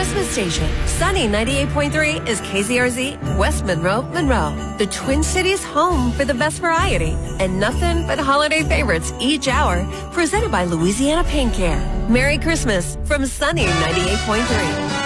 Christmas station. Sunny 98.3 is KZRZ, West Monroe, Monroe. The Twin Cities home for the best variety. And nothing but holiday favorites each hour. Presented by Louisiana Pain Care. Merry Christmas from Sunny 98.3.